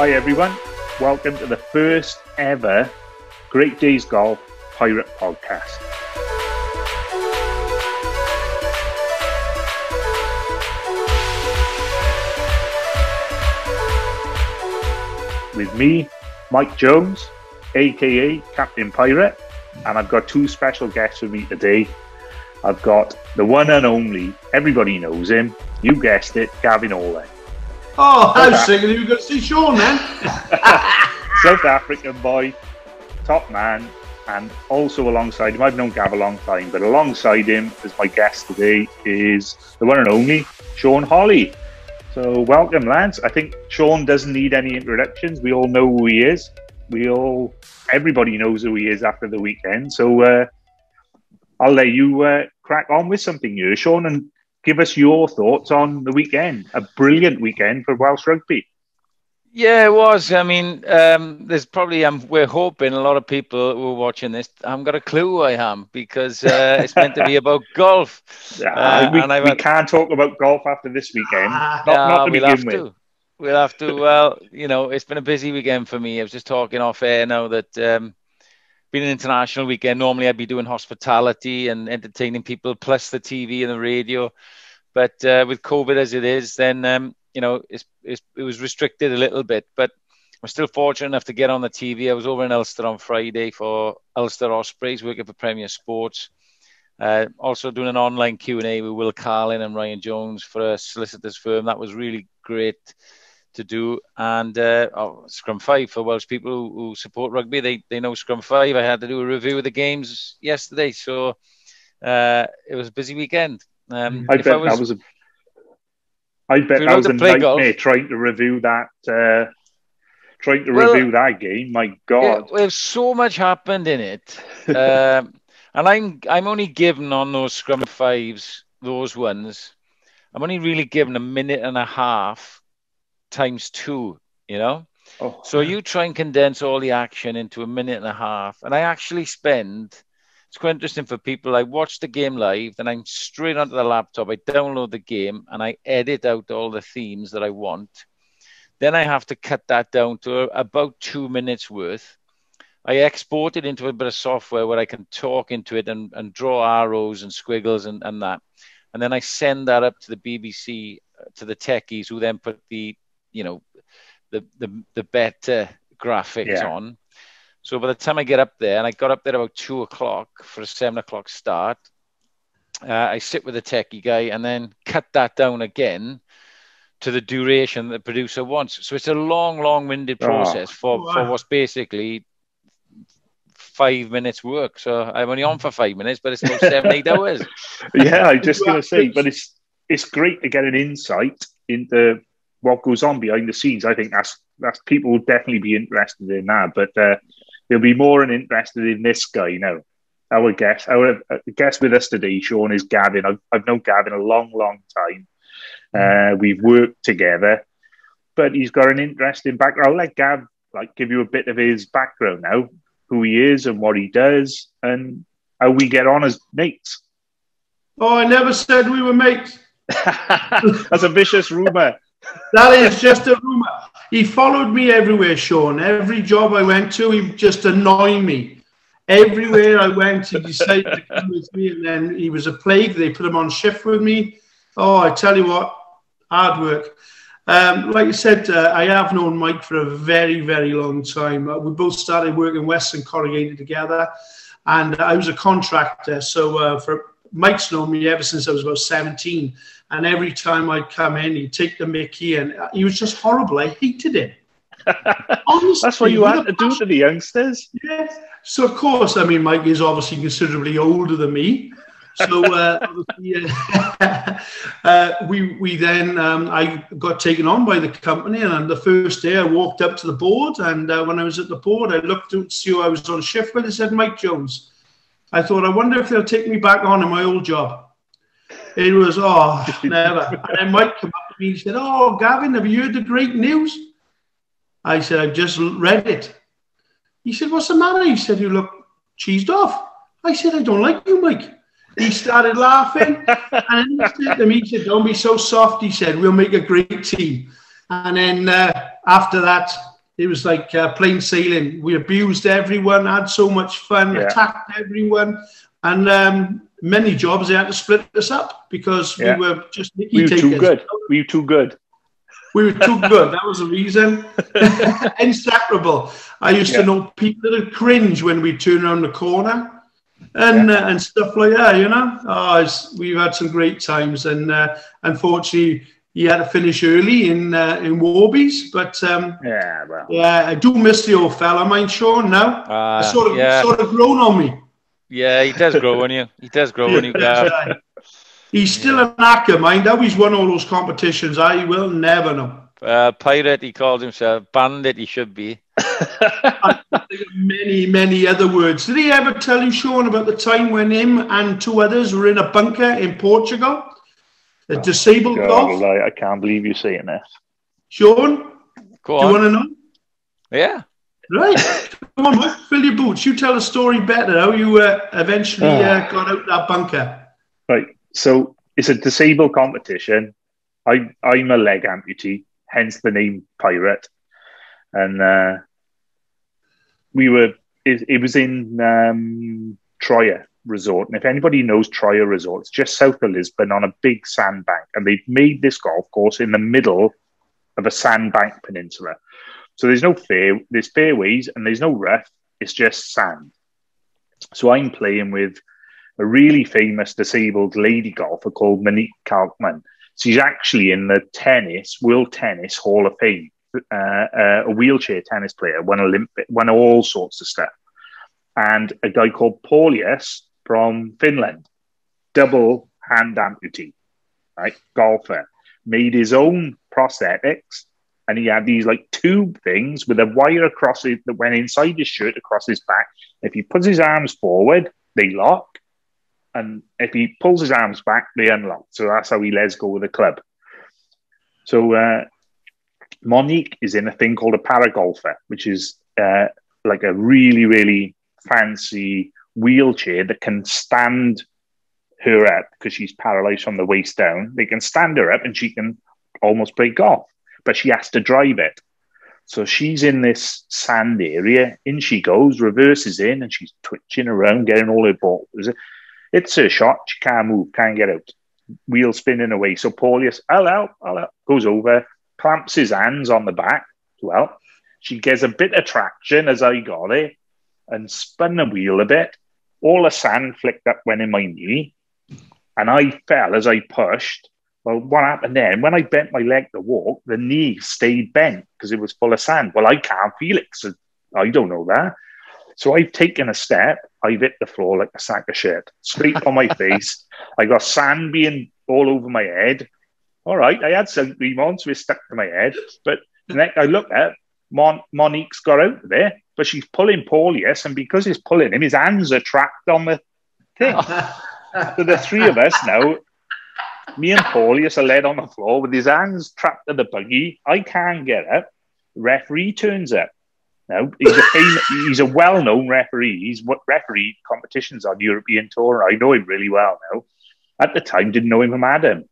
Hi everyone, welcome to the first ever Great Days Golf Pirate Podcast. With me, Mike Jones, aka Captain Pirate, and I've got two special guests with me today. I've got the one and only, everybody knows him, you guessed it, Gavin Horler. Oh, I was thinking you were going to see Sean then. South African boy, top man, and also alongside him, I've known Gav a long time, but alongside him as my guest today is the one and only Sean Holley. So welcome, lads. I think Sean doesn't need any introductions. We all know who he is. We all, everybody knows who he is after the weekend. So uh, I'll let you uh, crack on with something new, Sean, and give us your thoughts on the weekend. A brilliant weekend for Welsh rugby. Yeah, it was. I mean, um, there's probably um, we're hoping a lot of people who are watching this haven't got a clue who I am because uh, it's meant to be about golf. Uh, we, we can't talk about golf after this weekend. Not, not to we'll begin have with. to. We'll have to. Well, you know, it's been a busy weekend for me. I was just talking off air now that um, been an international weekend. Normally, I'd be doing hospitality and entertaining people, plus the TV and the radio. But uh, with COVID as it is, then um, you know, it's, it's, it was restricted a little bit, but I'm still fortunate enough to get on the TV. I was over in Ulster on Friday for Ulster Ospreys, working for Premier Sports. Uh, also doing an online Q&A with Will Carling and Ryan Jones for a solicitors firm. That was really great to do. And uh, oh, Scrum 5 for Welsh people who, who, support rugby, they, they know Scrum 5. I had to do a review of the games yesterday. So uh, it was a busy weekend. Um, I bet I was, that was a I bet that was a nightmare golf. trying to review that. Uh, trying to well, review that game. My God, yeah, well, so much happened in it, um, and I'm I'm only given on those scrum fives, those ones. I'm only really given a minute and a half times two. You know. Oh. So you try and condense all the action into a minute and a half, and I actually spend it's quite interesting for people. I watch the game live, then I'm straight onto the laptop. I download the game and I edit out all the themes that I want. Then I have to cut that down to about two minutes worth. I export it into a bit of software where I can talk into it and, and draw arrows and squiggles and, and that. And then I send that up to the BBC, uh, to the techies who then put the, you know, the, the, the better graphics yeah. on. So by the time I get up there, and I got up there about two o'clock for a seven o'clock start, uh, I sit with the techie guy and then cut that down again to the duration the producer wants. So it's a long, long-winded ah. process oh, for, wow. for what's basically five minutes work. So I'm only on for five minutes, but it's about seven, eight hours. Yeah, I'm just going to say, but it's it's great to get an insight into what goes on behind the scenes. I think that's that's people will definitely be interested in that. But uh, they'll be more interested in this guy now. Our guest, our uh, guest with us today, Sean, is Gavin. I've, I've known Gavin a long, long time. Uh, we've worked together, but he's got an interesting background. I'll let Gav like give you a bit of his background now, who he is and what he does, and how we get on as mates. Oh, I never said we were mates. That's a vicious rumor. That is just a rumor. He followed me everywhere, Sean. Every job I went to, he just annoyed me. Everywhere I went, he decided to come with me, and then he was a plague. They put him on shift with me. Oh, I tell you what, hard work. Um, like I said, uh, I have known Mike for a very, very long time. Uh, we both started working Western Corrugated together, and I was a contractor. So uh, for Mike's known me ever since I was about 17. And every time I'd come in, he'd take the Mickey, and he was just horrible. I hated him. Honestly, That's what you had to do to the youngsters. Yes. So, of course, I mean, Mike is obviously considerably older than me. So uh, uh, we we then um, I got taken on by the company, and the first day I walked up to the board, and uh, when I was at the board, I looked to see who I was on shift with. It said Mike Jones. I thought, I wonder if they'll take me back on in my old job. It was, oh, never. And then Mike came up to me and said, Oh, Gavin, have you heard the great news? I said, I've just read it. He said, What's the matter? He said, You look cheesed off. I said, I don't like you, Mike. He started laughing and he said to me, he said, Don't be so soft. He said, We'll make a great team. And then uh, after that, it was like uh, plain sailing. We abused everyone, had so much fun, Yeah. attacked everyone, and um, many jobs they had to split us up because Yeah. we were just Nicky We were too good. We were too good. We were too good. That was the reason. Inseparable. I used Yeah. to know people that would cringe when we turn around the corner and uh, and stuff like that. You know, oh, it's, we've had some great times, and uh, unfortunately, he had to finish early in uh, in Warbies. But um, Yeah, well. yeah, I do miss the old fella, mind Sean. Now, Uh, sort of yeah, sort of grown on me. Yeah, he does grow on you. He does grow on you, Gav. He's still an actor, mind. How he's won all those competitions, I will never know. Uh, pirate, he called himself. Bandit, he should be. many, many other words. Did he ever tell you, Sean, about the time when him and two others were in a bunker in Portugal? A disabled God, golf? I, I can't believe you're saying this. Sean, Go do you want to know? Yeah. Right. Come on, Mike, fill your boots. You tell the story better, how you uh, eventually uh, got out that bunker. Right. So it's a disabled competition. I I'm a leg amputee, hence the name Pirate. And uh, we were it, it was in um, Troia Resort. And if anybody knows Troia Resort, it's just south of Lisbon on a big sandbank. And they've made this golf course in the middle of a sandbank peninsula. So there's no fair there's fairways and there's no rough, it's just sand. So I'm playing with a really famous disabled lady golfer called Monique Kalkman. She's actually in the tennis, World Tennis Hall of Fame, uh, uh, a wheelchair tennis player, won Olympic, won all sorts of stuff. And a guy called Paulius from Finland, double hand amputee, right? Golfer, made his own prosthetics. And he had these like tube things with a wire across it that went inside his shirt across his back. If he puts his arms forward, they lock and if he pulls his arms back, they unlock. So that's how he lets go of the club. So uh, Monique is in a thing called a paragolfer, which is uh, like a really, really fancy wheelchair that can stand her up because she's paralyzed from the waist down. They can stand her up and she can almost play golf, but she has to drive it. So she's in this sand area. In she goes, reverses in, and she's twitching around, getting all her balls. It's her shot. She can't move, can't get out. Wheel spinning away. So Paulius, I'll out, I'll out, goes over, clamps his hands on the back. Well, she gets a bit of traction as I got it and spun the wheel a bit. All the sand flicked up, went in my knee, and I fell as I pushed. Well, what happened then? When I bent my leg to walk, the knee stayed bent because it was full of sand. Well, I can't feel it because I don't know that. So I've taken a step. I've hit the floor like a sack of shit, straight on my face. I got sand being all over my head. All right, I had some cream on, so it stuck to my head. But the next I look at, Mon- Monique's got out of there, but she's pulling Paulius, and because he's pulling him, his hands are trapped on the thing. so the three of us now, me and Paulius are led on the floor with his hands trapped in the buggy. I can't get up. Referee turns up. Now he's a famous, he's a well-known referee. He's what referee competitions on European tour. I know him really well now. At the time, didn't know him from Adam.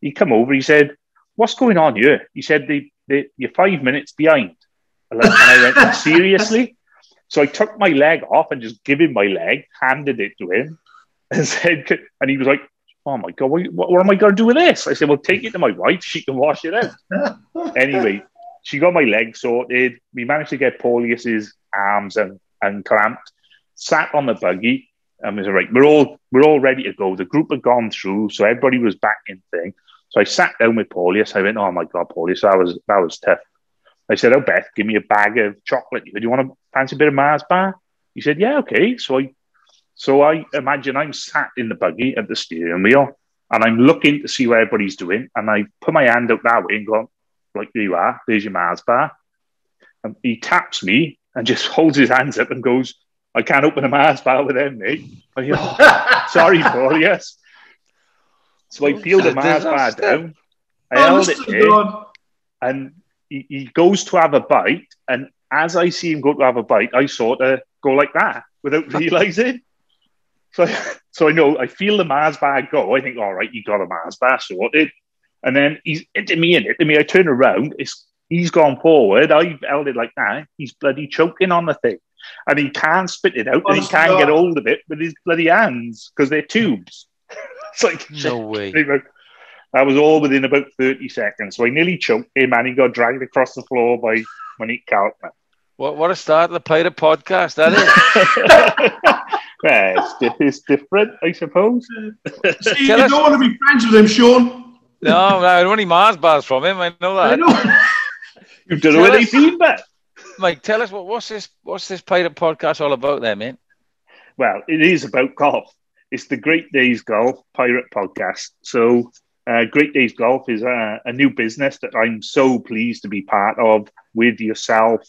He come over. He said, "What's going on here?" He said, they, they, "You're five minutes behind." And I went, "Seriously?" So I took my leg off and just give him my leg, handed it to him, and said, and he was like, "Oh my god, what, what, what am I going to do with this?" I said, "Well, take it to my wife. She can wash it out." anyway, she got my leg sorted. We managed to get Paulius's arms and, and clamped. Sat on the buggy and was right. We're all we're all ready to go. The group had gone through, so everybody was back in thing. So I sat down with Paulius. I went, "Oh my god, Paulius, that was that was tough." I said, "Oh Beth, give me a bag of chocolate. Do you want to fancy a bit of Mars bar?" He said, "Yeah, okay." So I so I imagine I'm sat in the buggy at the steering wheel and I'm looking to see what everybody's doing. And I put my hand out that way and go, like, there you are, there's your Mars bar. And he taps me and just holds his hands up and goes, I can't open a Mars bar with them, mate. I go, Sorry, Paul, yes. So I peeled the Mars bar down. I held it there and he, he goes to have a bite. And as I see him go to have a bite, I sort of go like that without realizing. So, so I know I feel the Mars bar go. I think, all right, you got a Mars bar sorted. And then he's hitting me and it. I mean, I turn around. It's he's gone forward. I've held it like that. He's bloody choking on the thing, and he can't spit it out, and he can't get hold of it with his bloody hands because they're tubes. it's like No way. That was all within about thirty seconds. So I nearly choked him, and he got dragged across the floor by Monique Kalkman. What, what a start to the Pirate podcast, that is. Yeah, it's, di- it's different, I suppose. See, you us- don't want to be friends with him, Sean. no, no, only Mars bars from him. I know I that. know. You don't know where they've been, but Mike, tell us what, what's this? What's this Pirate podcast all about, there, mate? well, it is about golf. It's the Great Days Golf Pirate Podcast. So, uh, Great Days Golf is a, a new business that I'm so pleased to be part of with yourself,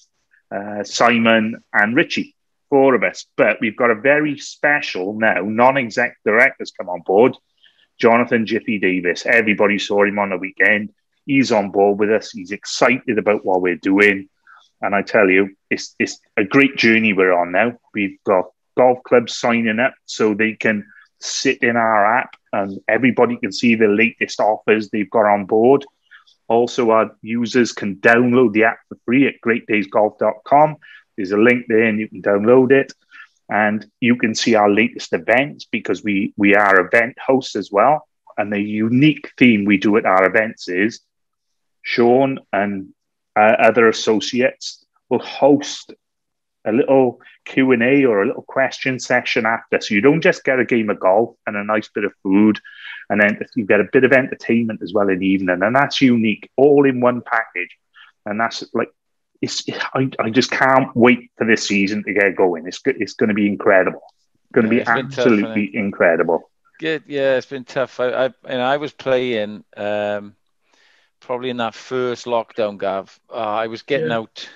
uh, Simon, and Richie, four of us. But we've got a very special now non exec director's come on board, Jonathan Jiffy Davies. Everybody saw him on the weekend. He's on board with us. He's excited about what we're doing. And I tell you, it's, it's a great journey we're on now. We've got golf clubs signing up so they can sit in our app and everybody can see the latest offers they've got on board. Also, our users can download the app for free at greatdaysgolf.com. There's a link there and you can download it. And you can see our latest events because we, we are event hosts as well. And the unique theme we do at our events is Sean and uh, other associates will host a little q&a or a little question session after so you don't just get a game of golf and a nice bit of food and then you get a bit of entertainment as well in the evening and that's unique all in one package and that's like it's I, I just can't wait for this season to get going it's it's going to be incredible it's going to Yeah, be it's tough, absolutely incredible Good. Yeah, it's been tough. I, I and I was playing um, probably in that first lockdown, Gav. Uh, I was getting Yeah. out.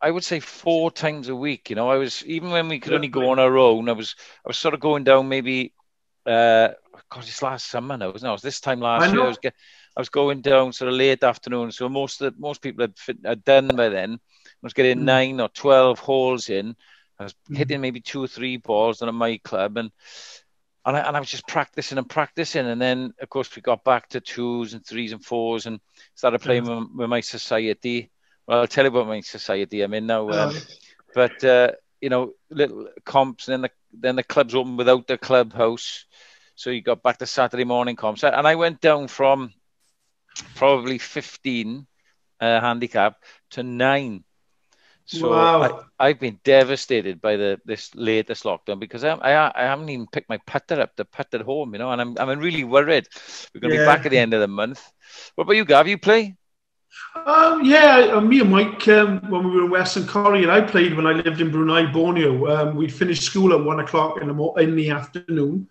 I would say four times a week. You know, I was even when we could Yeah. only go on our own. I was I was sort of going down maybe. Uh, God, it's last summer now, wasn't it? It was this time last I year. I was get, I was going down sort of late afternoon. So most of the, most people had, fit, had done by then. I was getting Mm. nine or twelve holes in. I was Mm. hitting maybe two or three balls on a my club and and I, and I was just practicing and practicing. And then, of course, we got back to twos and threes and fours and started playing with, with my society. Well, I'll tell you about my society I'm in now. Um, but, uh, you know, little comps, and then the, then the club's open without the clubhouse. So you got back to Saturday morning comps. And I went down from probably 15 uh, handicap to nine. So Wow. I, I've been devastated by the this latest lockdown because I, I I haven't even picked my putter up to putt at home, you know, and I'm I'm really worried. We're going to Yeah. be back at the end of the month. What about you, Gav? You play? Um, yeah, uh, me and Mike, um, when we were in Western Korea, and I played when I lived in Brunei, Borneo. Um, we finished school at one o'clock in the in the afternoon,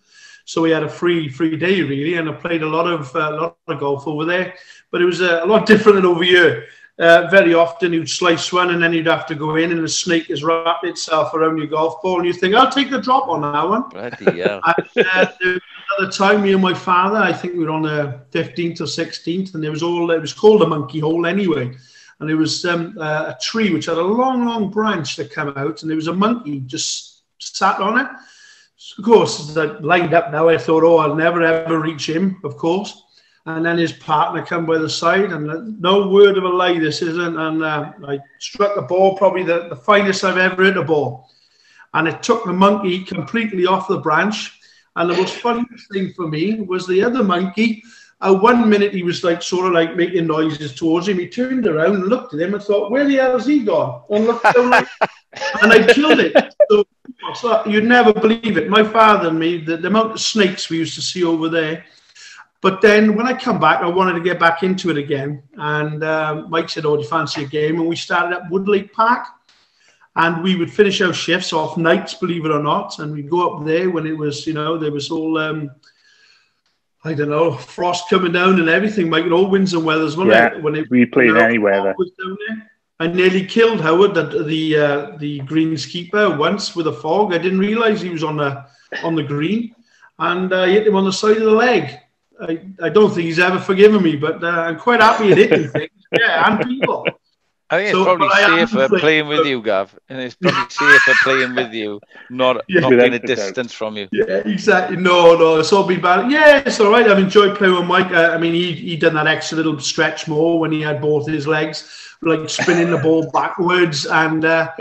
so we had a free free day really, and I played a lot of uh, lot of golf over there. But it was uh, a lot different than over here. Uh, very often you'd slice one, and then you'd have to go in, and the snake has wrapped itself around your golf ball, and you think, "I'll take the drop on that one." Bloody hell. And, uh, another time, me and my father, I think we were on the 15th or 16th, and there was all, it was called a monkey hole anyway. And there was um, uh, a tree which had a long, long branch that came out, and there was a monkey just sat on it. Of course, I lined up now, I thought, oh, I'll never ever reach him, of course. And then his partner come by the side, and uh, no word of a lie, this isn't. And uh, I struck the ball, probably the, the finest I've ever hit a ball. And it took the monkey completely off the branch. And the most funniest thing for me was the other monkey. Uh, one minute he was like sort of like making noises towards him. He turned around and looked at him and thought, "Where the hell's he gone?" And looked down like, and I killed it. So, so you'd never believe it. My father and me, the, the amount of snakes we used to see over there. But then when I come back, I wanted to get back into it again. And um, Mike said, "Oh, do you fancy a game?" And we started at Woodlake Park and we would finish our shifts off nights, believe it or not, and we'd go up there when it was, you know, there was all, um, I don't know, frost coming down and everything, making all winds and weathers, wasn't Yeah, it? When it we played you know, any weather. was down there. I nearly killed Howard, the the, uh, the greenskeeper, once with a fog. I didn't realise he was on the on the green, and I hit him on the side of the leg. I, I don't think he's ever forgiven me, but uh, I'm quite happy at hitting things. Yeah, and people. I think it's so, probably safer playing with you, Gav, and it's probably safer playing with you, not yeah, not being a distance from you. Yeah, exactly. No, no, it's all been bad. Yeah, it's all right. I've enjoyed playing with Mike. Uh, I mean, he he done that extra little stretch more when he had both his legs, like spinning the ball backwards and. Uh,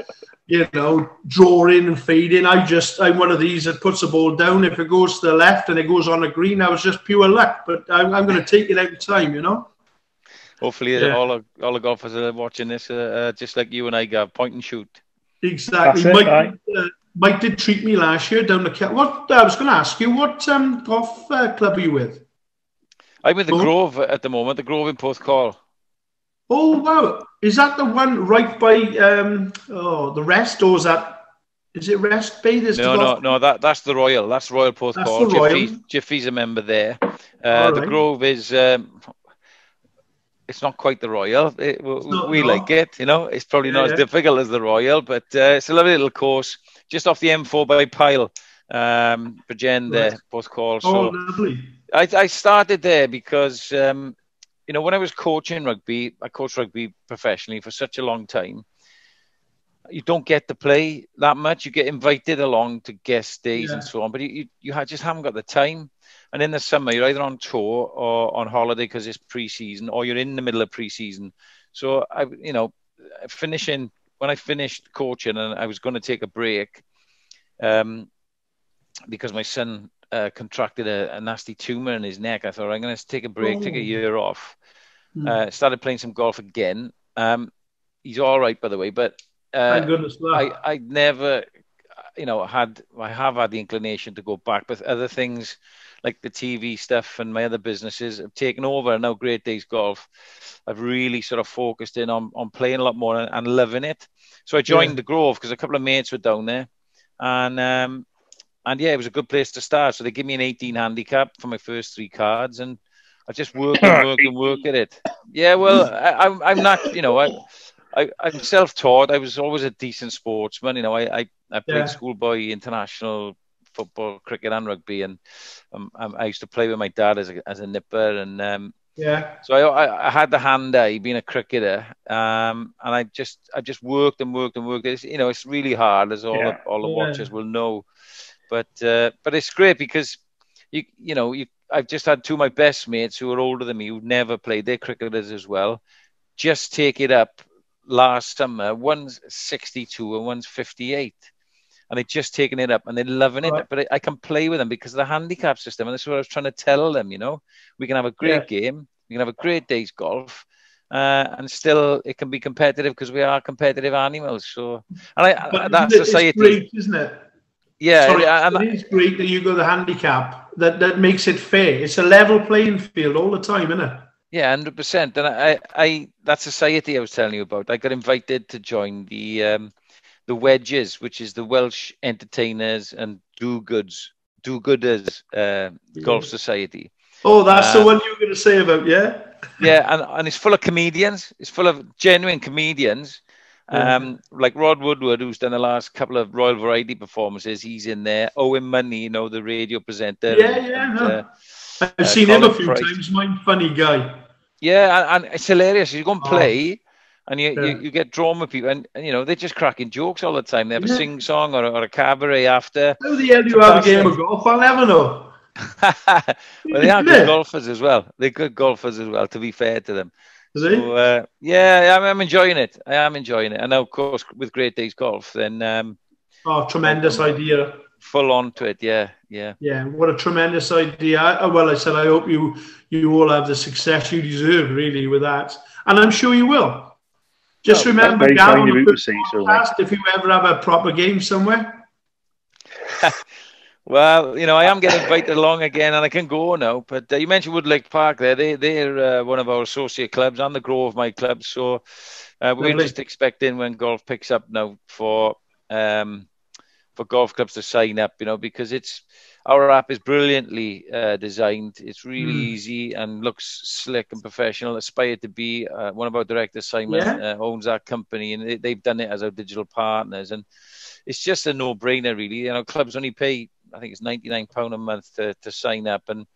you know, drawing and feeding. I just, I'm one of these that puts the ball down. If it goes to the left and it goes on the green, that was just pure luck. But I'm, I'm going to take it every time, you know. Hopefully, yeah. all the all the golfers are watching this, uh, uh, just like you and I, got point and shoot. Exactly. It, Mike, right? uh, Mike did treat me last year down the cat what I was going to ask you what um, golf uh, club are you with? I'm with the Grove at the moment. The Grove in Porthcawl. Oh wow! Is that the one right by um, oh the Rest, or is that is it Rest Bay? There's no, no, no. That that's the Royal. That's Royal Porthcawl. Jiffy, Jiffy's a member there. Uh, right. The Grove is um, it's not quite the Royal. It, we, no. like it, you know. It's probably not yeah. as difficult as the Royal, but uh, it's a lovely little course just off the M4 by Pyle, um, Bridgend there, right. Porthcawl. So oh, lovely. I, I started there because, um, you know, when I was coaching rugby, I coached rugby professionally for such a long time. You don't get to play that much. You get invited along to guest days yeah. and so on, but you, you, you just haven't got the time. And in the summer, you're either on tour or on holiday because it's pre-season, or you're in the middle of pre-season. So I, you know, finishing when I finished coaching and I was going to take a break, um, because my son uh, contracted a, a, nasty tumor in his neck. I thought I'm going to take a break, oh. take a oh. year off. Mm. Uh, started playing some golf again. Um, he's all right, by the way, but uh, I, I never, you know, had I have had the inclination to go back, but other things like the TV stuff and my other businesses have taken over. And now Great Days Golf, I've really sort of focused in on, on playing a lot more and, and loving it. So I joined yeah. the Grove because a couple of mates were down there, and um, and yeah, it was a good place to start. So they give me an 18 handicap for my first three cards, and I just work and work and work at it. Yeah, well, I, I'm I'm not, you know, I. I, I'm self-taught. I was always a decent sportsman. You know, I I, I played yeah. schoolboy international football, cricket, and rugby. And um, um, I used to play with my dad as a, as a nipper. And um, yeah, so I, I, had the hand eye being a cricketer. Um, and I just I just worked and worked and worked. It's, you know, it's really hard, as all yeah. the, all the yeah. watchers will know. But uh, but it's great because you you know you I've just had two of my best mates who are older than me who've never played. They're cricketers as well. Just take it up last summer. One's 62 and one's 58 and they've just taken it up and they're loving it. Right. But I, I, can play with them because of the handicap system. And that's what I was trying to tell them, you know. We can have a great yeah. game, we can have a great day's golf. Uh, and still, it can be competitive because we are competitive animals. So, and I, but that's society, great, isn't it? Yeah, Sorry, I, it is great that you got the handicap. That that makes it fair. It's a level playing field all the time, isn't it? Yeah, hundred percent. And I, I, that society I was telling you about, I got invited to join the um, the Wedges, which is the Welsh Entertainers and Do Goods Do Gooders uh, Golf Society. Oh, that's uh, the one you were going to say about, yeah. yeah, and, and it's full of comedians. It's full of genuine comedians. Um, like Rod Woodward, who's done the last couple of Royal Variety performances, he's in there. Owen Money, you know, the radio presenter. Yeah, yeah. And, uh, I've uh, seen him a few Price. times. My funny guy. Yeah, and, and, it's hilarious. You go and oh. play, and you, yeah. you, you, get drawn with people, and, and, you know they're just cracking jokes all the time. They have yeah. a sing song or, or, a cabaret after. How the hell do you have a game of golf? I'll never know. well, they are good golfers as well. They're good golfers as well. To be fair to them. So, uh, yeah, I'm, I'm, enjoying it. I am enjoying it, and now, of course, with Great Days Golf, then. Um, oh, tremendous idea. Full on to it, yeah, yeah. Yeah, what a tremendous idea. Well, I said I hope you you all have the success you deserve, really, with that, and I'm sure you will. Just well, remember, Gary, on so if you ever have a proper game somewhere. well, you know, I am getting invited along again, and I can go now. But uh, you mentioned Woodlake Park there; they they're uh, one of our associate clubs and the Grove my club. So uh, we're Lovely. just expecting when golf picks up now for um, for golf clubs to sign up. You know, because it's our app is brilliantly uh, designed. It's really mm. easy and looks slick and professional. Aspire to be uh, one of our directors, Simon, yeah. uh, owns our company, and they, have done it as our digital partners. And it's just a no-brainer, really. You know, clubs only pay, I think it's ninety-nine pound a month to, to sign up, and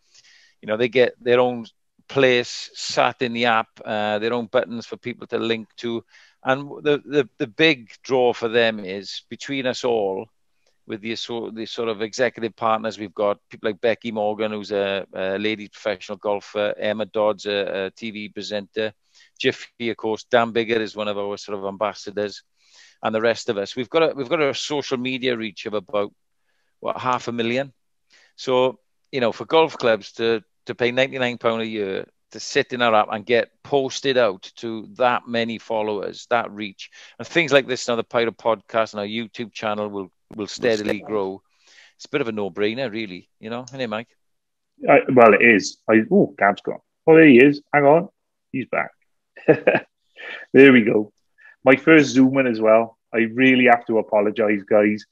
you know they get their own place sat in the app, uh, their own buttons for people to link to. And the, the, the big draw for them is between us all, with the, the sort of executive partners we've got, people like Becky Morgan, who's a, a lady professional golfer, Emma Dodds, a, a TV presenter, Jiffy, of course, Dan Biggar is one of our sort of ambassadors, and the rest of us. We've got a, we've got a social media reach of about what half a million. So you know, for golf clubs to to pay ninety nine pound a year to sit in our app and get posted out to that many followers, that reach, and things like this now, the Pirate podcast and our YouTube channel will will steadily grow. It's a bit of a no brainer, really. You know, isn't it, Mike? Uh, well, it is. I, oh, Gav's gone. Oh, there he is. Hang on, he's back. there we go. My first Zoom in as well. I really have to apologise, guys,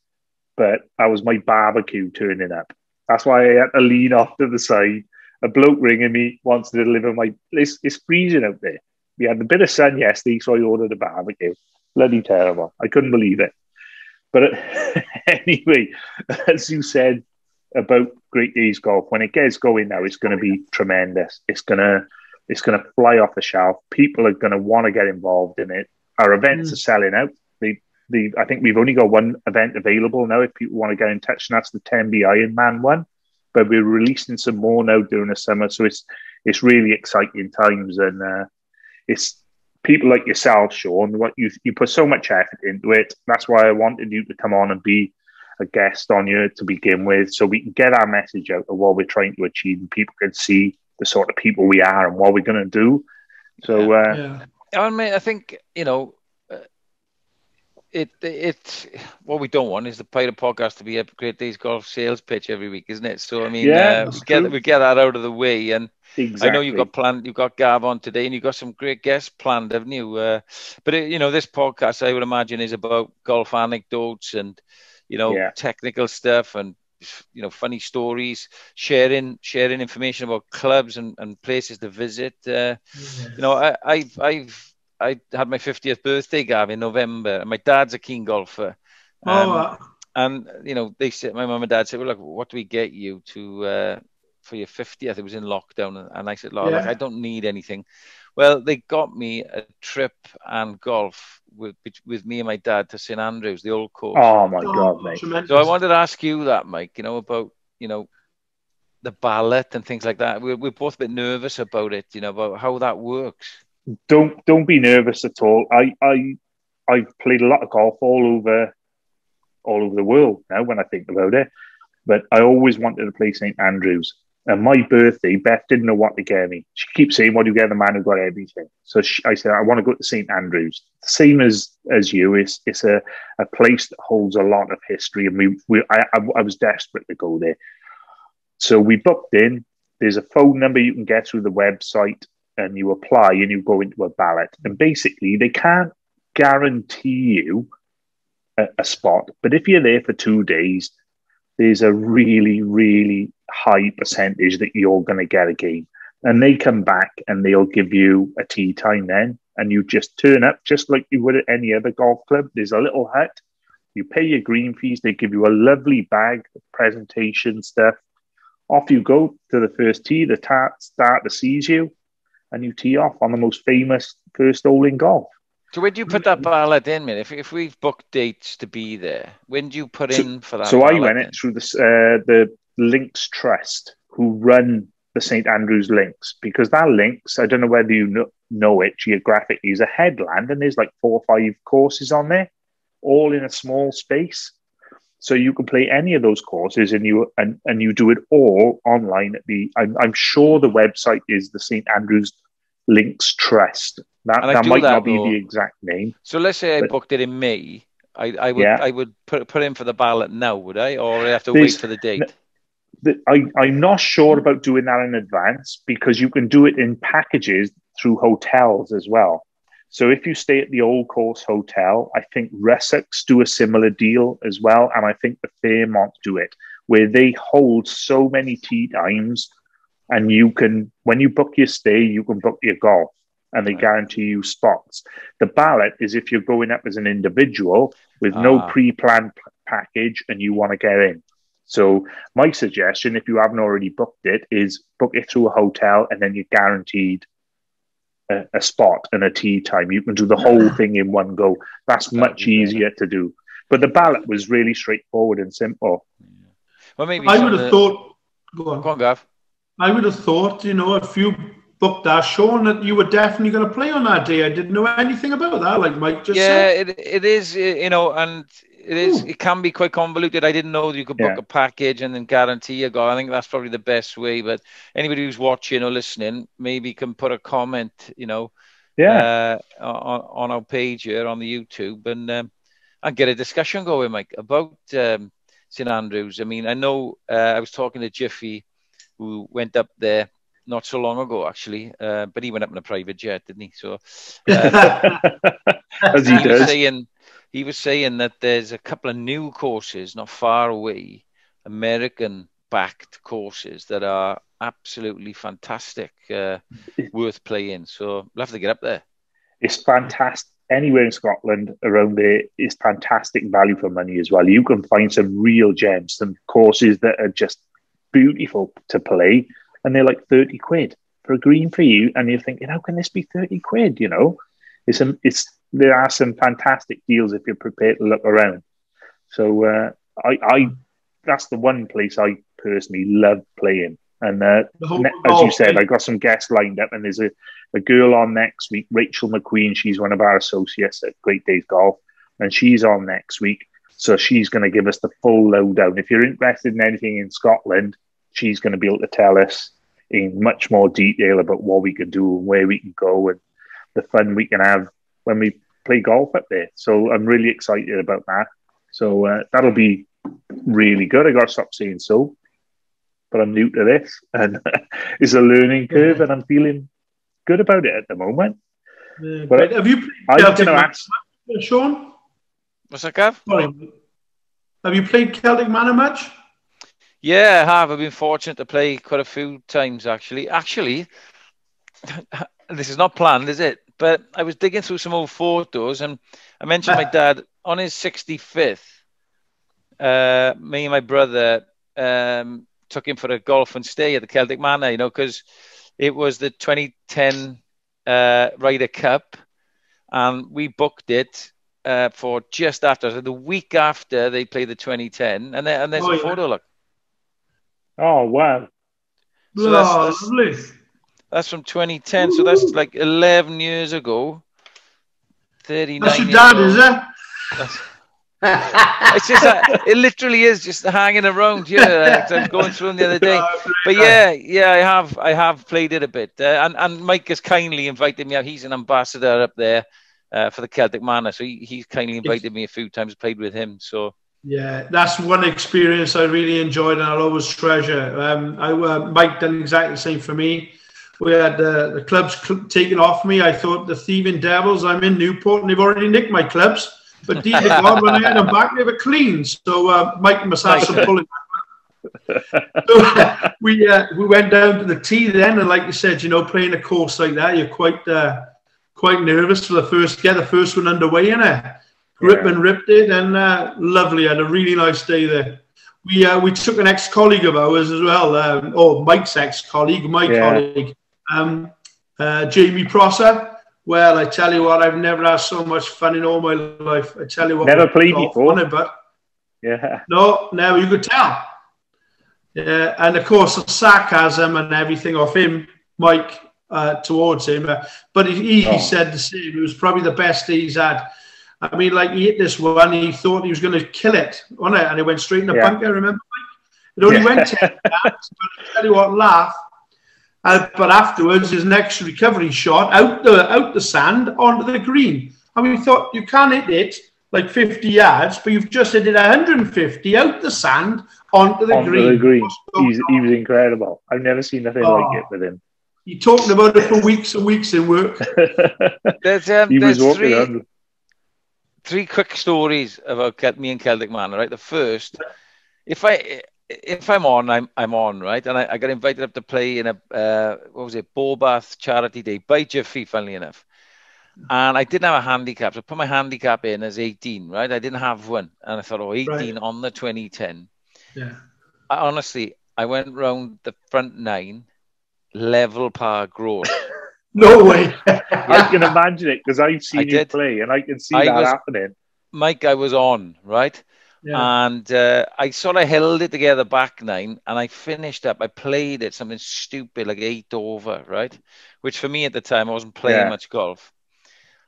but that was my barbecue turning up. That's why I had to lean off to the side. A bloke ringing me wants to deliver my. It's, it's freezing out there. We had a bit of sun yesterday, so I ordered a barbecue. Bloody terrible. I couldn't believe it. But anyway, as you said about Great Days Golf, when it gets going now, it's going to be tremendous. It's going to it's going to fly off the shelf. People are going to want to get involved in it. Our events mm. are selling out. The I think we've only got one event available now. If people want to get in touch, and that's the Tenby Ironman one. But we're releasing some more now during the summer, so it's it's really exciting times, and uh, it's people like yourself, Sean. What you you put so much effort into it. That's why I wanted you to come on and be a guest on you to begin with, so we can get our message out of what we're trying to achieve, and people can see the sort of people we are and what we're going to do. So, uh, yeah. I mean, I think you know it it what we don't want is the Pirate podcast to be a Great Days Golf sales pitch every week, isn't it? So I mean, yeah, uh, we get we get that out of the way, and exactly. I know you've got planned, you've got Gav on today, and you've got some great guests planned, haven't you? Uh, but it, you know, this podcast I would imagine is about golf anecdotes and you know yeah. technical stuff and you know funny stories sharing sharing information about clubs and, and places to visit uh, you know I, i've i've I had my 50th birthday, Gav, in November, and my dad's a keen golfer. Oh, um, oh, and you know, they said, my mum and dad said, "Well, look, what do we get you to uh, for your 50th?" It was in lockdown, and I said, "Look, yeah. I don't need anything." Well, they got me a trip and golf with with me and my dad to St Andrews, the old course. Oh my oh, god, mate! Tremendous. So I wanted to ask you that, Mike. You know about you know the ballot and things like that. We're, we're both a bit nervous about it. You know about how that works don't don't be nervous at all. I I I've played a lot of golf all over all over the world now when I think about it. But I always wanted to play St Andrews. And my birthday, Beth didn't know what to get me. She keeps saying, "What do you get the man who got everything?" So she, I said, "I want to go to St Andrews." Same as as you, it's it's a, a place that holds a lot of history, and we, we I, I, I was desperate to go there. So we booked in. There's a phone number you can get through the website and you apply and you go into a ballot. And basically, they can't guarantee you a, a spot, but if you're there for two days, there's a really, really high percentage that you're going to get a game. And they come back and they'll give you a tee time then, and you just turn up just like you would at any other golf club. There's a little hut. You pay your green fees. They give you a lovely bag, presentation stuff. Off you go to the first tee. The tar- starter sees you and you tee off on the most famous first hole in golf. So when do you put that ballot in, man? If, if we've booked dates to be there, when do you put so, in for that? So I went it through the uh, the Links Trust, who run the St Andrews Links, because that links, I don't know whether you know, know it geographically, is a headland, and there's like four or five courses on there, all in a small space. So you can play any of those courses, and you and, and you do it all online at the. I'm, I'm sure the website is the St Andrews Links Trust. That, that might that, not be though. the exact name. So let's say I booked it in May. I, I would yeah. I would put put in for the ballot now, would I, or I have to There's, wait for the date? The, I, I'm not sure about doing that in advance because you can do it in packages through hotels as well. So if you stay at the Old Course Hotel, I think Rusacks do a similar deal as well, and I think the Fairmont do it, where they hold so many tee times, and you can when you book your stay, you can book your golf, and they guarantee you spots. The ballot is if you're going up as an individual with no ah. pre-planned p- package and you want to get in. So my suggestion, if you haven't already booked it, is book it through a hotel and then you're guaranteed a, a spot and a tee time. You can do the whole thing in one go. That's much easier to do. But the ballot was really straightforward and simple. Well, maybe I would have the- thought. Go on. Go on, Gav. I would have thought, you know, if you booked that, Sean, that you were definitely going to play on that day. I didn't know anything about that, like Mike just yeah, said. it, it is, you know, and it is. Ooh. It can be quite convoluted. I didn't know that you could book Yeah. a package and then guarantee a go. I think that's probably the best way. But anybody who's watching or listening, maybe can put a comment, you know, Yeah. uh, on, on our page here on the YouTube and um, and get a discussion going, Mike, about um, St Andrews. I mean, I know uh, I was talking to Jiffy, who went up there not so long ago, actually, uh, but he went up in a private jet, didn't he? So. Uh, As he he was saying he was saying that there's a couple of new courses not far away, American backed courses that are absolutely fantastic, uh, worth playing. So we'll have to get up there. It's fantastic. Anywhere in Scotland around there is fantastic value for money as well. You can find some real gems, some courses that are just beautiful to play, and they're like 30 quid for a green for you. And you're thinking, how can this be 30 quid? You know, it's, a, it's there are some fantastic deals if you're prepared to look around. So uh, I, I that's the one place I personally love playing. And uh, ne- as you said. I got some guests lined up, and there's a, a girl on next week, Rachel McQueen. She's one of our associates at Great Days Golf, and she's on next week. So she's going to give us the full lowdown. If you're interested in anything in Scotland, she's going to be able to tell us in much more detail about what we can do and where we can go and the fun we can have when we play golf up there. So I'm really excited about that. So uh, that'll be really good. I got to stop saying so, but I'm new to this and it's a learning curve, and I'm feeling good about it at the moment. Yeah, But. Have you played I'm going to ask. Sean? What's that, Gav? Sorry. Have you played Celtic Manor much? Yeah, I have. I've been fortunate to play quite a few times actually. Actually, this is not planned, is it? But I was digging through some old photos and I mentioned my dad on his 65th. Uh, me and my brother um, took him for a golf and stay at the Celtic Manor, you know, because it was the 2010 uh, Ryder Cup and we booked it uh, for just after, so the week after they play the 2010. And, there, and there's Oh, a yeah. photo, look. Oh wow! So that's- oh, that's- lovely. That's from 2010, so that's like 11 years ago. 39 That's your years dad, old. is it? It's just that it literally is just hanging around here. 'cause I was going through them the other day. But yeah, yeah, I have, I have played it a bit, uh, and and Mike has kindly invited me out. He's an ambassador up there uh, for the Celtic Manor, so he, he's kindly invited me a few times. Played with him, so Yeah, that's one experience I really enjoyed and I'll always treasure. Um, I uh, Mike done exactly the same for me. We had uh, the clubs cl- taken off me. I thought the thieving devils. I'm in Newport and they've already nicked my clubs. But to God, when I had them back, they were clean. So uh, Mike must have some pulling. so we uh, we went down to the tee then, and like you said, you know, playing a course like that, you're quite uh, quite nervous for the first get the first one underway in it. Grip Yeah. and ripped it, and uh, lovely. Had a really nice day there. We uh, we took an ex colleague of ours as well, um, or Mike's ex colleague, my Yeah. colleague, um, uh, Jamie Prosser. Well, I tell you what, I've never had so much fun in all my life. I tell you what, Never played before? it, but Yeah, no, no, you could tell. Yeah, and of course the sarcasm and everything off him, Mike, uh, towards him. Uh, but he, he, Oh. said the same. It was probably the best he's had. I mean, like he hit this one, he thought he was going to kill it, wasn't it? And it went straight in the Yeah. bunker. Remember, Mike? It only Yeah. went 10 yards, but I tell you what, laugh. Uh, but afterwards, his next recovery shot out the out the sand onto the green. And we thought you can't hit it like 50 yards, but you've just hit it 150 out the sand onto the on green. the green. He's, he was incredible. I've never seen nothing Oh. like it with him. He talked about it for weeks and weeks in work. there's um, he there's walking three, on. three quick stories about me and Celtic Manor, right? The first, if I if I'm on, I'm I'm on, right? And I, I got invited up to play in a uh, what was it, Bobath Charity Day by Jiffy, funnily enough. And I didn't have a handicap, so I put my handicap in as 18, right? I didn't have one, and I thought, oh, 18 Right. on the 2010. Yeah. I, honestly, I went round the front nine, level par growth. No way. I can imagine it because I've seen I you did. play and I can see I that was- happening. Mike, I was on, right? yeah. And uh, I sort of held it together back nine and I finished up. I played it something stupid like eight over, right? Which for me at the time, I wasn't playing Yeah. much golf.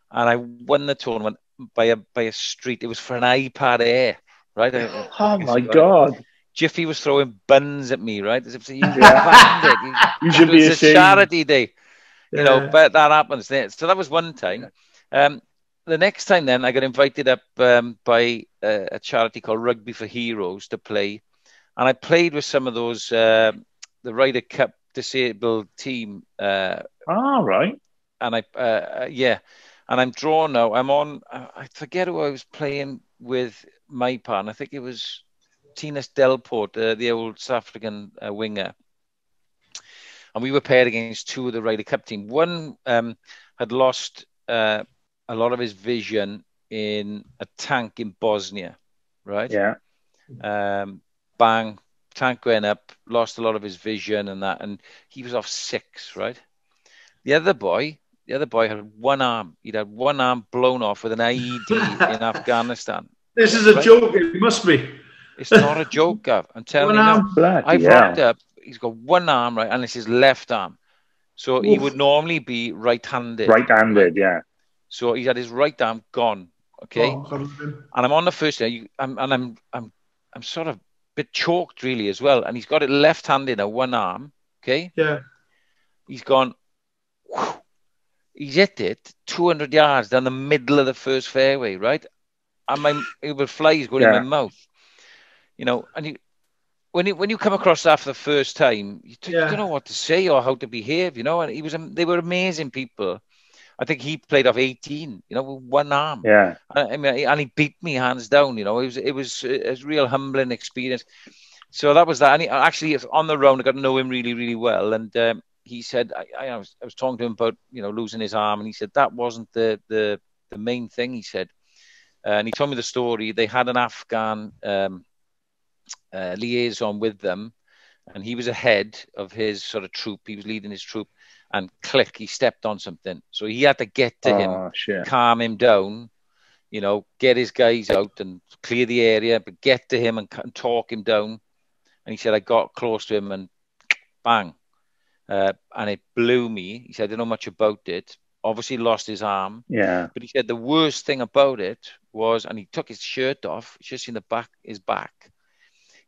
And I won the tournament by a by a street. It was for an iPad Air, right? Oh I my God. it. Jiffy was throwing buns at me, right? As if you Yeah. it. You, should it be was a charity day, you know, but that happens there. So that was one time. Um, the next time, then I got invited up um, by uh, a charity called Rugby for Heroes to play, and I played with some of those uh, the Ryder Cup disabled team, uh, All right. and I uh, uh, yeah, and I'm drawn now. I'm on. I I forget who I was playing with my partner. I think it was Thinus Delport, uh, the old South African uh, winger. And we were paired against two of the Ryder Cup team. One um, had lost uh, a lot of his vision in a tank in Bosnia, right? Yeah. Um, bang, tank went up, lost a lot of his vision and that, and he was off six, right? The other boy, the other boy had one arm. He'd had one arm blown off with an IED in Afghanistan. This is a Right. joke. It must be. It's not a joke, Gav. I'm telling One you now. I've hell. rocked up. He's got one arm, right, and it's his left arm. So he would normally be right-handed. Right-handed, yeah. So he's had his right arm gone. Okay. Oh, God love him. and I'm on the first day, I'm, and I'm, I'm, I'm sort of a bit choked really as well. And he's got it left-handed now, one arm. Okay, Yeah. he's gone. whew, he's hit it 200 yards down the middle of the first fairway, right? And my it would flies going Yeah. in my mouth, you know. And you, when you when you come across that for the first time, you, d- you don't know what to say or how to behave, you know. And he was, they were amazing people. I think he played off 18, you know, with one arm. Yeah. I I mean, and he beat me hands down. You know, it was it was was a real humbling experience. So that was that. And he, actually, on the round, I got to know him really, really well. And um, he said, I, I, was, I was talking to him about you know losing his arm, and he said that wasn't the the the main thing. He said, uh, and he told me the story. They had an Afghan um, uh, liaison with them, and he was ahead of his sort of troop. He was leading his troop, and click, he stepped on something. So he had to get to him Oh, shit. calm him down, you know, get his guys out and clear the area, but get to him and, and talk him down. And he said, I got close to him and bang. Uh, and it blew me. He said, I don't know much about it. Obviously, lost his arm. Yeah. But he said the worst thing about it was, and he took his shirt off, you in the back, his back.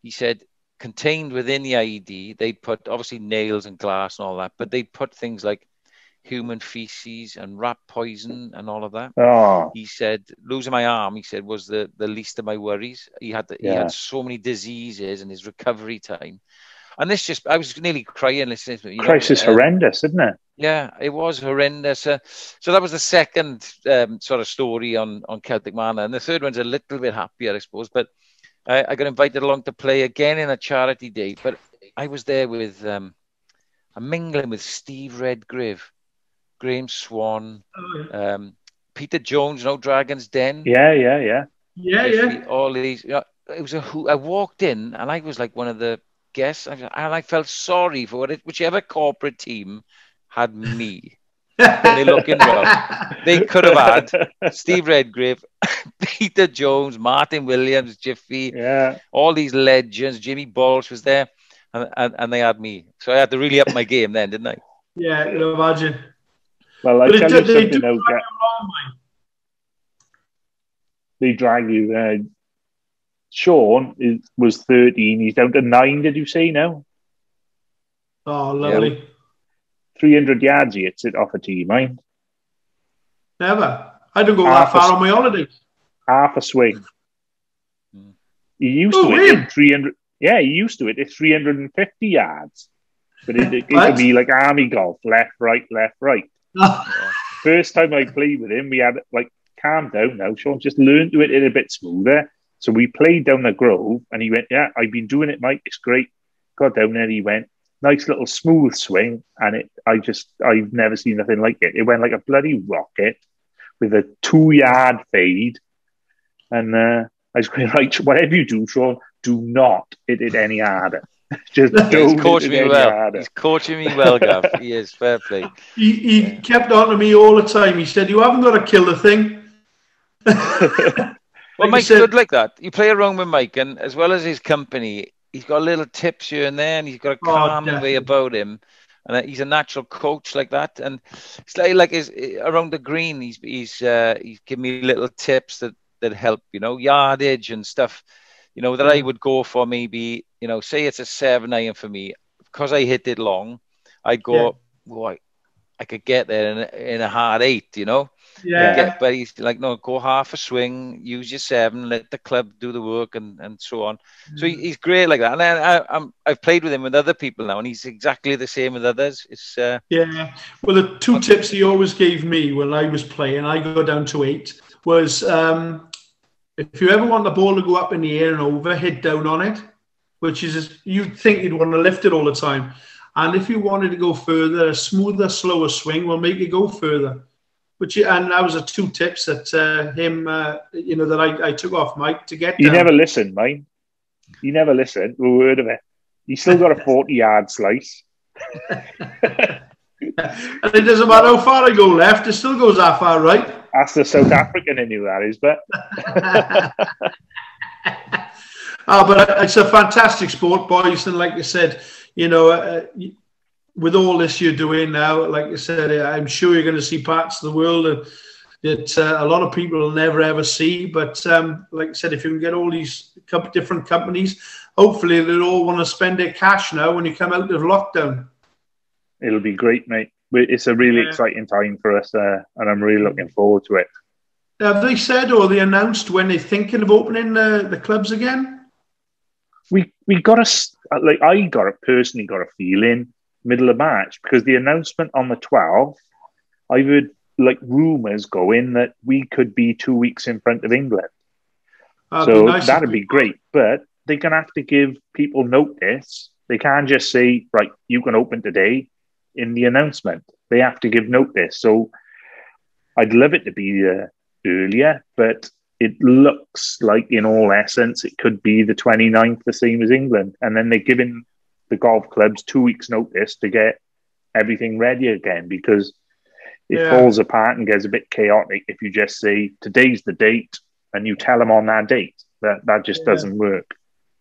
He said, contained within the IED, they'd put obviously nails and glass and all that, but they'd put things like human feces and rat poison and all of that. Oh, he said losing my arm he said was the the least of my worries. He had the, he had so many diseases and his recovery time. And this just i was nearly crying listening to it Christ is uh, horrendous, isn't it? yeah it was horrendous. Uh, so that was the second um, sort of story on on celtic manor. And the third one's a little bit happier i suppose but I, I got invited along to play again in a charity day but i was there with um i'm mingling with steve redgrave graeme swann Oh, yeah. um peter jones no dragons den Yeah, yeah, yeah. Yeah, yeah. we- All these, you know, it was a who. I walked in and I was like one of the guests, and I felt sorry for it. Whichever corporate team had me, they looking rough. They could have had Steve Redgrave, Peter Jones, Martin Williams, Jiffy, Yeah. all these legends. Jamie Baulch was there, and, and and they had me. So I had to really up my game then, didn't I? Yeah, I can imagine. Well, I But it tell do- you they something, do though, drag you they drag you. Uh, Sean is, was 13. He's down to nine, did you say now? Oh, lovely. 300 yards he hits it off a tee, mind. Never. I don't go Half that far s- on my holidays. Half a swing. He used Oh, to it really? at 300. Yeah, he used to it at 350 yards. But it, it, could be like army golf, left, right, left, right. First time I played with him, we had like, calm down now. Sean just learn to it a bit smoother. So we played down the grove and he went, Yeah, I've been doing it, Mike. It's great. Got down there, he went, Nice little smooth swing. And it, I just, I've never seen nothing like it. It went like a bloody rocket with a two yard fade. And uh, I was going, Right, whatever you do, Sean, do not hit it any harder. Just He's don't coaching hit it me any well. harder. He's coaching me well, Gav. He is fair play. He, he Yeah. kept on to me all the time. He said, "You haven't got to kill the thing." Well, Like you Mike's said- good like that. You play around with Mike, and as well as his company, he's got little tips here and there, and he's got a Oh, calm way about him. And uh, he's a natural coach like that. And it's like, like his, around the green, he's he's uh, he's giving me little tips that that help, you know, yardage and stuff, you know, that I would go for maybe, you know, say it's a seven iron for me because I hit it long. I'd go, Yeah. well, I, I could get there in in a hard eight, you know. Yeah, Get, but he's like, no, go half a swing, use your seven, let the club do the work, and, and so on. So he, he's great like that. And I, I, I'm, I've played with him with other people now, and he's exactly the same with others. It's uh, yeah. Well, the two tips he always gave me when I was playing, I go down to eight, was um, if you ever want the ball to go up in the air and over, hit down on it, which is you'd think you'd want to lift it all the time. And if you wanted to go further, a smoother, slower swing will make you go further. Which and that was the two tips that uh, him, uh, you know, that I, I took off Mike to get. You down. never listened, mate. You never listened. A word of it. You still got a forty-yard slice. And it doesn't matter how far I go left; it still goes that far right. That's the South African in you, that is. But Ah, but it's a fantastic sport, boys. And like I said, you know, uh, with all this you're doing now, like I said, I'm sure you're going to see parts of the world that, that uh, a lot of people will never ever see. But um, like I said, if you can get all these different companies, hopefully they'll all want to spend their cash now when you come out of lockdown. it'll be great, mate. It's a really Yeah. exciting time for us, uh, and I'm really looking forward to it. Have they said or they announced when they're thinking of opening uh, the clubs again? We we got a like I got a personally got a feeling middle of March because the announcement on the 12th, I heard like rumours going that we could be two weeks in front of England. That'd so be nice that'd be great. But they're going to have to give people notice. They can't just say, right, you can open today in the announcement. They have to give notice. So I'd love it to be uh, earlier, but it looks like, in all essence, it could be the 29th, the same as England. And then they're giving the golf clubs two weeks' notice to get everything ready again because it Yeah. falls apart and gets a bit chaotic if you just say, today's the date and you tell them on that date. That, that just Yeah. doesn't work.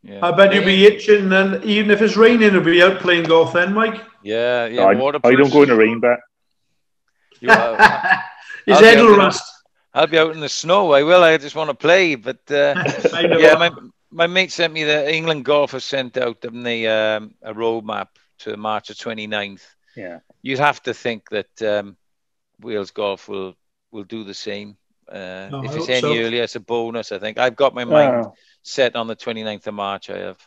yeah. I bet you'll be itching, and even if it's raining, you'll be out playing golf then, Mike. Yeah, yeah. I, I don't go in the rain, but You are- His I'll be head will out in- rust. I'll be out in the snow. I will. I just want to play. But uh, I know. yeah, my my mate sent me the England golf has sent out them the um, a roadmap to March the 29th. yeah. You'd have to think that um, Wales golf will will do the same. Uh, No, if hope it's any so. earlier, it's a bonus. I think I've got my mind Well, set on the 29th of March. I have.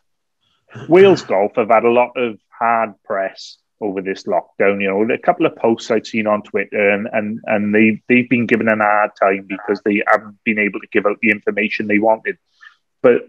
Wales golf have had a lot of hard press over this lockdown. You know, a couple of posts I've seen on Twitter, and and and they they've been given an hard time because they haven't been able to give out the information they wanted, but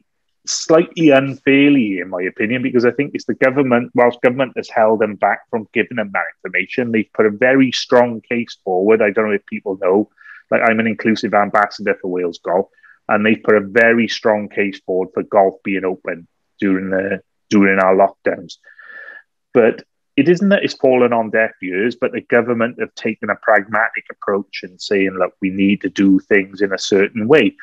slightly unfairly, in my opinion, because I think it's the government. Whilst government has held them back from giving them that information, they've put a very strong case forward. I don't know if people know, like I'm an inclusive ambassador for Wales Golf, and they've put a very strong case forward for golf being open during the during our lockdowns. But it isn't that it's fallen on deaf ears, but the government have taken a pragmatic approach and saying, look, we need to do things in a certain way.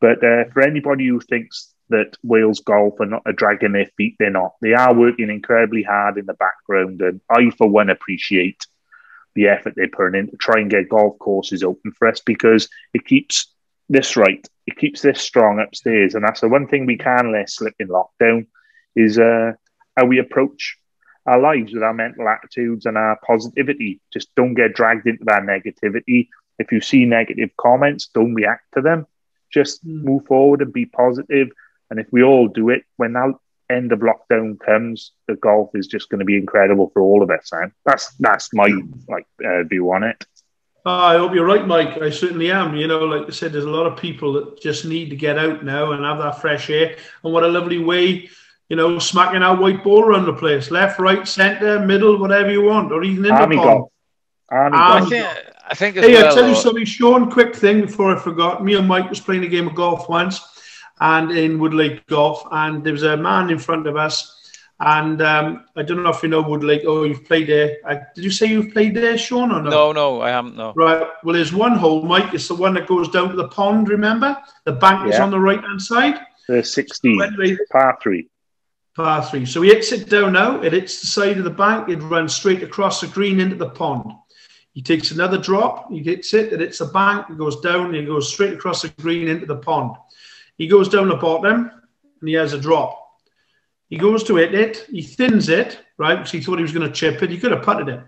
But uh, for anybody who thinks that Wales Golf are not are dragging their feet, they're not. They are working incredibly hard in the background, and I, for one, appreciate the effort they're putting in to try and get golf courses open for us because it keeps this right. It keeps this strong upstairs, and that's the one thing we can let slip in lockdown is uh, how we approach our lives with our mental attitudes and our positivity. Just don't get dragged into that negativity. If you see negative comments, don't react to them. Just Mm. move forward and be positive. And if we all do it, when that end of lockdown comes, the golf is just going to be incredible for all of us. And that's that's my like uh, view on it. Oh, I hope you're right, Mike. I certainly am. You know, like I said, there's a lot of people that just need to get out now and have that fresh air. And what a lovely way, you know, smacking our white ball around the place, left, right, centre, middle, whatever you want, or even in Army the pond. golf. Army ah, Army I think. I think as Hey, well. I'll tell you uh, something, Sean. Quick thing before I forgot. Me and Mike was playing a game of golf once, and in Woodlake Golf, and there was a man in front of us. And um, I don't know if you know Woodlake. Oh, you've played there. Uh, did you say you've played there, Sean, or no? No, no, I haven't. No. Right. Well, there's one hole, Mike. It's the one that goes down to the pond. Remember, the bank is on the right hand side. The 16, Anyway, par three. par three. So he hits it down now. It hits the side of the bank. It runs straight across the green into the pond. He takes another drop. He hits it. It hits the bank. It goes down. And he goes straight across the green into the pond. He goes down the bottom and he has a drop. He goes to hit it. He thins it, right? Because he thought he was going to chip it. He could have putted it.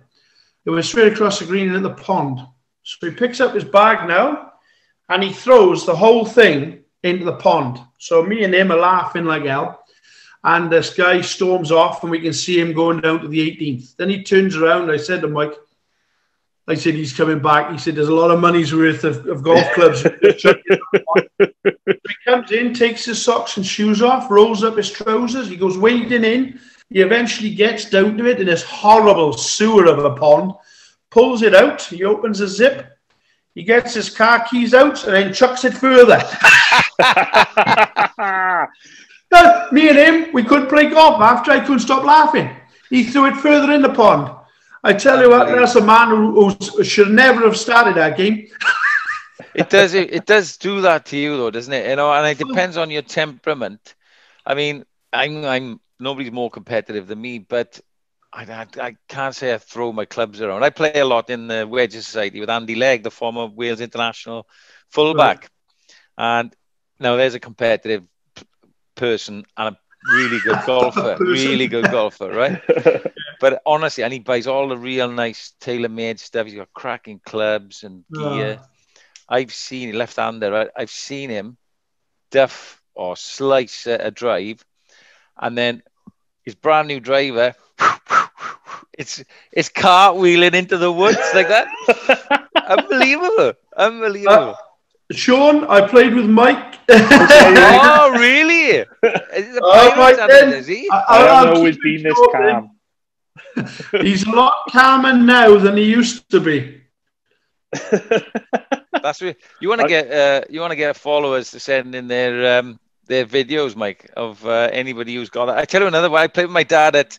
It went straight across the green into the pond. So he picks up his bag now and he throws the whole thing into the pond. So me and him are laughing like hell. And this guy storms off, and we can see him going down to the 18th. Then he turns around. I said to Mike, I said, he's coming back. He said, there's a lot of money's worth of, of golf clubs. so he comes in, takes his socks and shoes off, rolls up his trousers. He goes wading in. He eventually gets down to it in this horrible sewer of a pond, pulls it out. He opens the zip. He gets his car keys out and then chucks it further. No, me and him, we couldn't play golf after I couldn't stop laughing. He threw it further in the pond. I tell you what, that's a man who, who should never have started that game. it does it, it does do that to you though doesn't it you know and it depends on your temperament i mean i'm i'm nobody's more competitive than me but I, I, I can't say I throw my clubs around. I play a lot in the Wedges Society with Andy Legg, the former Wales international fullback. And now there's a competitive person and a really good golfer, really good golfer, right? But honestly, and he buys all the real nice tailor-made stuff. He's got cracking clubs and gear. Ah. I've seen left-hander. Right? I've seen him duff or slice a, a drive, and then his brand new driver. It's it's cartwheeling into the woods like that. Unbelievable, unbelievable. Sean, I played with Mike. oh, really? Is he the Pirates right at then. it, is he? I- I I'll haven't always keep been this short then. calm. He's a lot calmer now than he used to be. That's re- you want to get uh, you want to get followers to send in their um, their videos, Mike, of uh, anybody who's got that. I tell you another one. I played with my dad at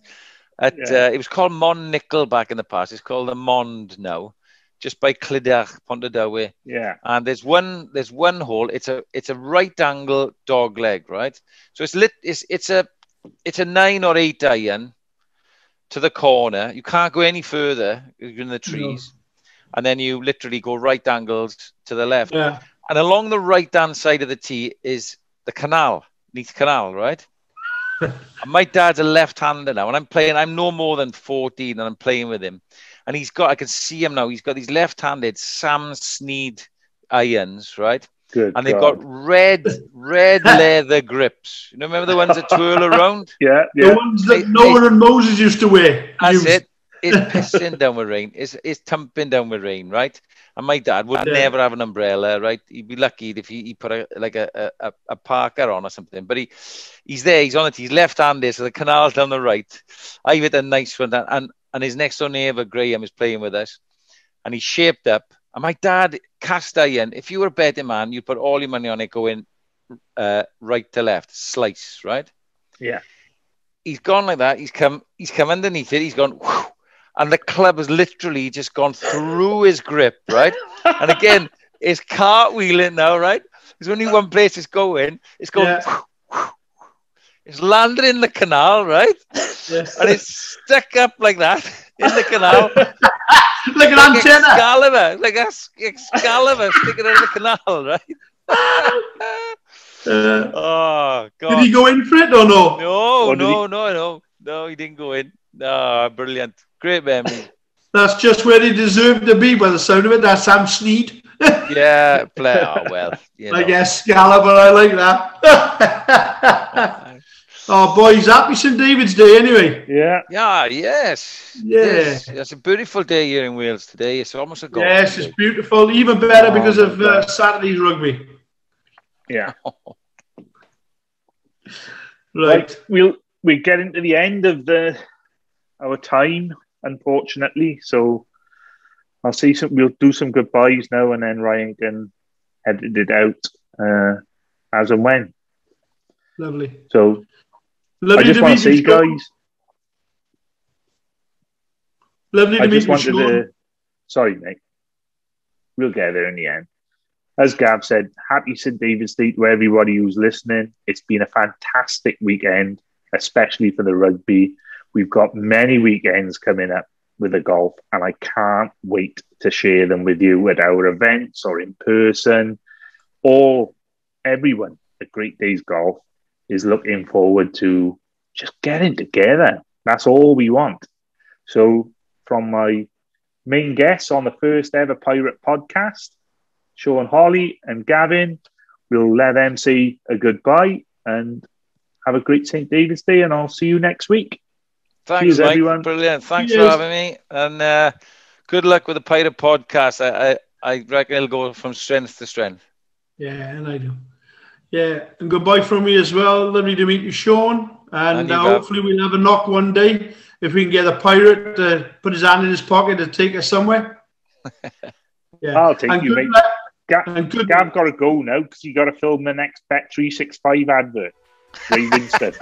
at Yeah. uh, it was called Mond Nickel back in the past. It's called the Mond now, just by Clydach, Pontardawe. Yeah. And there's one there's one hole. It's a it's a right angle dog leg, right? So it's lit. It's it's a it's a nine or eight iron to the corner. You can't go any further. You're in the trees. And then you literally go right angles to the left. Yeah. And along the right hand side of the tee is the canal, Neath Canal, right? and my dad's a left hander now, and I'm playing, I'm no more than 14, and I'm playing with him. And he's got, I can see him now, he's got these left handed Sam Snead irons, right? Good. And they've God. got red, red leather grips. You know, remember the ones that twirl around? Yeah. The ones that Hey, Noah and Moses used to wear. That's Used. it. It's pissing down with rain. It's, it's thumping down with rain, right? And my dad would Yeah. never have an umbrella, right? He'd be lucky if he, he put a like a, a, a parker on or something. But he he's there, he's on it, he's left handed, so the canal's down the right. I've hit a nice one and, and and his next door neighbour, Graham, is playing with us. And he's shaped up. And my dad cast iron. If you were a betting man, you'd put all your money on it going uh, right to left, slice, right? Yeah. he's gone like that. He's come. He's come underneath it. He's gone, and the club has literally just gone through his grip, right? And again, it's cartwheeling now, right? There's only one place it's going. It's going. Yeah. It's landed in the canal, right? Yes. And it's stuck up like that in the canal. like an Like antenna. Excalibur, like a Excalibur sticking out of the canal, right? Uh, oh did he go in for it or no? No, Or did no, no, no, no. He didn't go in. No, brilliant, great memory. That's just where he deserved to be by the sound of it. That's Sam Snead. yeah, play. Oh well, you know. I guess Excalibur, I like that. Oh, boys, happy St. David's Day anyway. Yeah. Yeah, yes. Yeah. Yes. It's a beautiful day here in Wales today. It's almost a golf Yes, day. it's beautiful. Even better Oh, because of uh, Saturday's rugby. Yeah. Right. Right. We'll we get into the end of the our time, unfortunately. So I'll see some. We'll do some goodbyes now, and then Ryan can edit it out uh, as and when. Lovely. So Lovely I just to want to you, say, guys, Lovely to I meet just you, wanted Sean. to. Sorry, mate. We'll get there in the end. As Gav said, happy St. David's Day to everybody who's listening. It's been a fantastic weekend, especially for the rugby. We've got many weekends coming up with the golf, and I can't wait to share them with you at our events or in person. Or everyone at Great Days Golf is looking forward to just getting together. That's all we want. So, from my main guests on the first ever Pirate podcast, Sean Holley and Gavin, we'll let them say a goodbye and have a great St. David's Day, and I'll see you next week. Thanks, Cheers, Mike. everyone. Brilliant. Thanks Cheers. for having me. And uh, good luck with the Pirate podcast. I, I, I reckon it'll go from strength to strength. Yeah, and I do. Yeah, and goodbye from me as well. Lovely to meet you, Sean. And, And you, uh, hopefully we'll have a knock one day if we can get a pirate to put his hand in his pocket to take us somewhere. Yeah, I'll take and you, good mate. luck- Ga- and good Gav got to go now because you got to film the next Bet365 advert. Ray Winstone.